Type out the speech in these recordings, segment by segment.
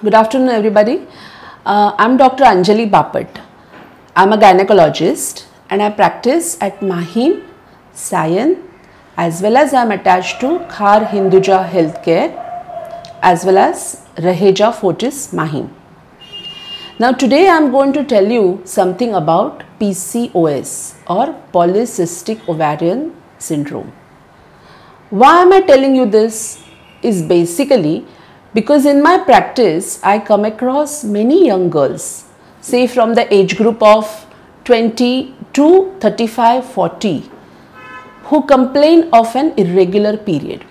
Good afternoon, everybody. Uh, I'm Dr. Anjali Bapat. I'm a gynecologist and I practice at Mahim, Sion, as well as I'm attached to Khar Hinduja Healthcare, as well as Raheja Fortis Mahim. Now, today I'm going to tell you something about PCOS or Polycystic Ovarian Syndrome. Why am I telling you this? Is basically because in my practice I come across many young girls, say from the age group of 20 to 35 40, who complain of an irregular period.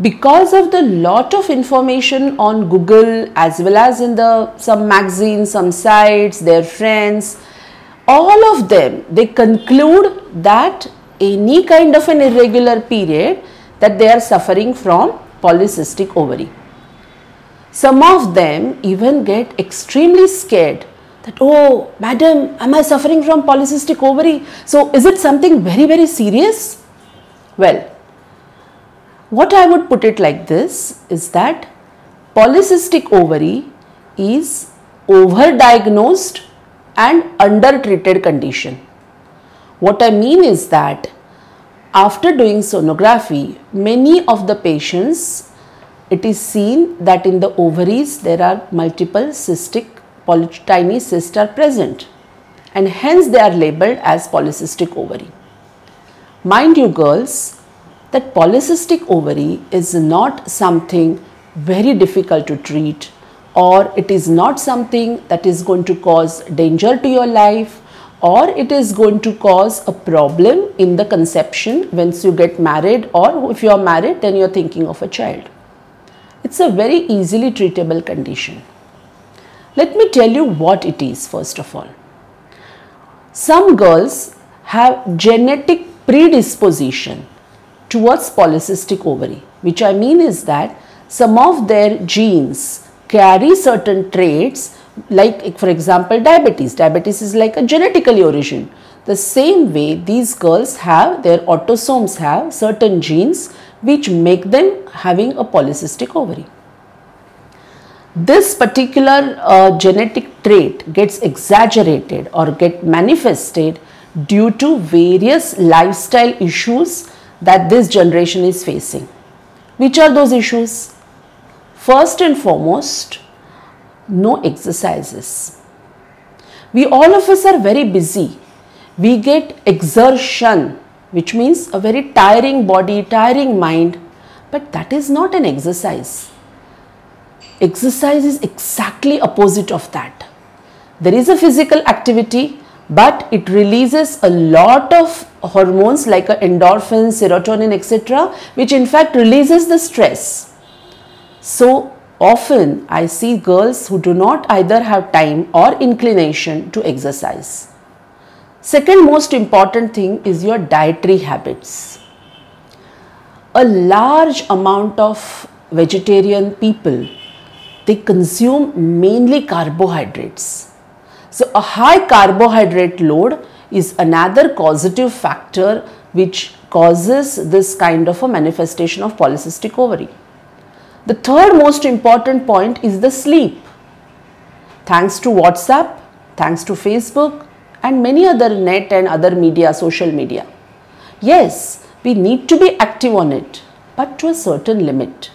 Because of the lot of information on Google as well as in the some magazines, some sites, their friends, all of them they conclude that any kind of an irregular period that they are suffering from polycystic ovary. Some of them even get extremely scared that, oh, madam, am I suffering from polycystic ovary? So, is it something very, very serious? Well, what I would put it like this is that polycystic ovary is overdiagnosed and undertreated condition. What I mean is that after doing sonography, many of the patients, it is seen that in the ovaries there are multiple cystic tiny cysts are present and hence they are labeled as polycystic ovary. Mind you girls that polycystic ovary is not something very difficult to treat or it is not something that is going to cause danger to your life or it is going to cause a problem in the conception once you get married or if you are married then you are thinking of a child. It's a very easily treatable condition. Let me tell you what it is first of all. Some girls have genetic predisposition towards polycystic ovary which I mean is that some of their genes carry certain traits like for example diabetes. Diabetes is like a genetically origin. The same way these girls have their autosomes have certain genes which make them having a polycystic ovary. This particular uh, genetic trait gets exaggerated or get manifested due to various lifestyle issues that this generation is facing. Which are those issues? First and foremost, no exercises. We all of us are very busy. We get exertion which means a very tiring body, tiring mind but that is not an exercise. Exercise is exactly opposite of that. There is a physical activity but it releases a lot of hormones like endorphins, serotonin etc. which in fact releases the stress. So Often I see girls who do not either have time or inclination to exercise. Second most important thing is your dietary habits. A large amount of vegetarian people, they consume mainly carbohydrates. So a high carbohydrate load is another causative factor which causes this kind of a manifestation of polycystic ovary. The third most important point is the sleep. Thanks to WhatsApp, thanks to Facebook and many other net and other media, social media. Yes, we need to be active on it, but to a certain limit.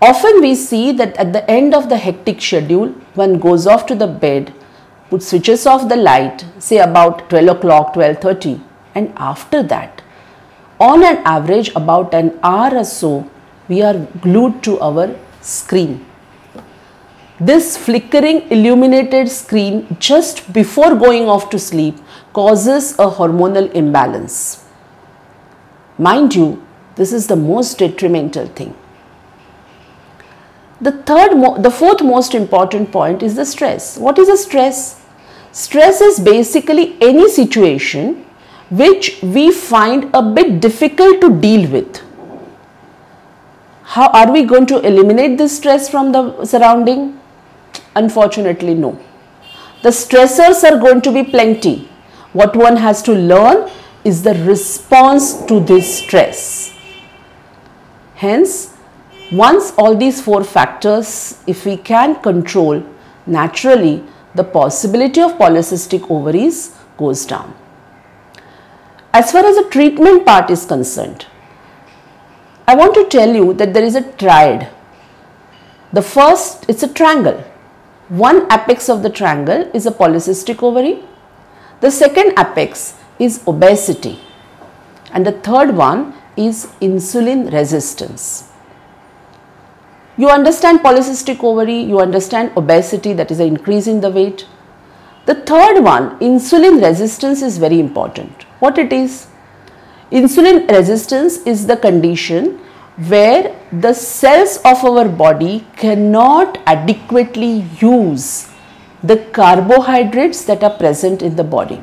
Often we see that at the end of the hectic schedule, one goes off to the bed, put switches off the light, say about 12 o'clock, 12.30 and after that, on an average about an hour or so, we are glued to our screen. This flickering illuminated screen just before going off to sleep causes a hormonal imbalance. Mind you, this is the most detrimental thing. The third, the fourth most important point is the stress. What is a stress? Stress is basically any situation which we find a bit difficult to deal with how are we going to eliminate this stress from the surrounding? Unfortunately, no. The stressors are going to be plenty. What one has to learn is the response to this stress. Hence, Once all these four factors, if we can control, naturally the possibility of polycystic ovaries goes down. As far as the treatment part is concerned, I want to tell you that there is a triad. The first, it's a triangle. One apex of the triangle is a polycystic ovary. The second apex is obesity. And the third one is insulin resistance. You understand polycystic ovary, you understand obesity, that is an increase in the weight. The third one, insulin resistance is very important. What it is? Insulin resistance is the condition where the cells of our body cannot adequately use the carbohydrates that are present in the body.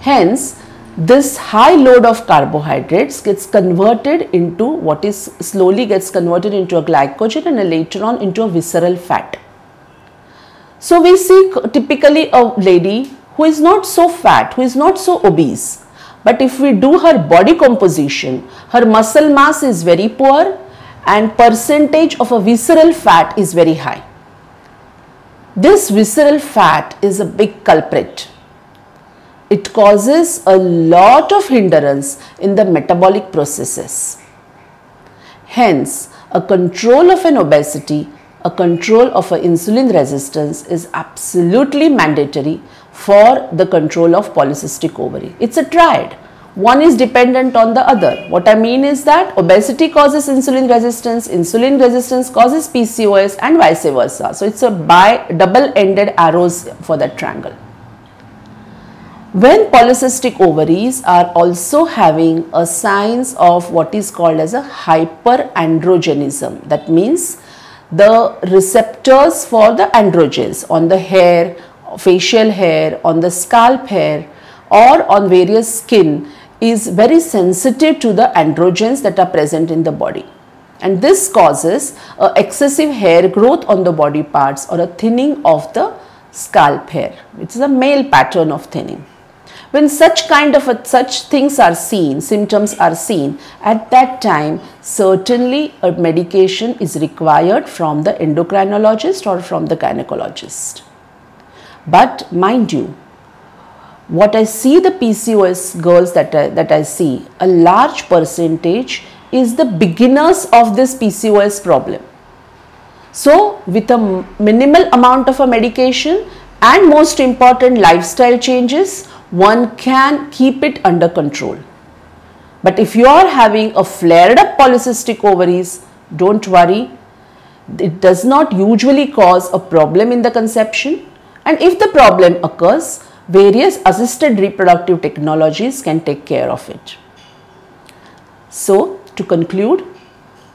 Hence, this high load of carbohydrates gets converted into what is slowly gets converted into a glycogen and later on into a visceral fat. So we see typically a lady who is not so fat, who is not so obese, but if we do her body composition, her muscle mass is very poor and percentage of a visceral fat is very high. This visceral fat is a big culprit it causes a lot of hindrance in the metabolic processes. Hence, a control of an obesity, a control of an insulin resistance is absolutely mandatory for the control of polycystic ovary. It's a triad. One is dependent on the other. What I mean is that obesity causes insulin resistance, insulin resistance causes PCOS and vice versa. So, it's a bi double-ended arrows for that triangle. When polycystic ovaries are also having a signs of what is called as a hyperandrogenism. That means the receptors for the androgens on the hair, facial hair, on the scalp hair or on various skin is very sensitive to the androgens that are present in the body. And this causes excessive hair growth on the body parts or a thinning of the scalp hair, which is a male pattern of thinning. When such kind of a, such things are seen, symptoms are seen, at that time certainly a medication is required from the endocrinologist or from the gynecologist. But mind you, what I see the PCOS girls that I, that I see, a large percentage is the beginners of this PCOS problem. So, with a minimal amount of a medication and most important lifestyle changes, one can keep it under control. But if you are having a flared up polycystic ovaries, don't worry. It does not usually cause a problem in the conception. And if the problem occurs, various assisted reproductive technologies can take care of it. So, to conclude,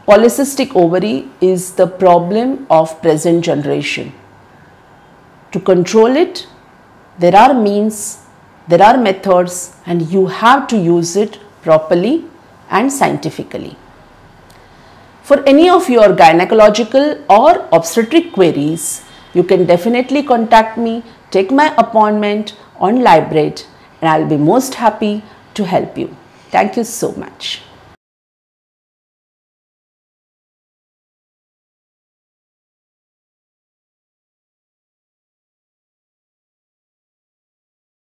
polycystic ovary is the problem of present generation. To control it, there are means there are methods and you have to use it properly and scientifically. For any of your gynecological or obstetric queries, you can definitely contact me, take my appointment on Lybrate and I'll be most happy to help you. Thank you so much.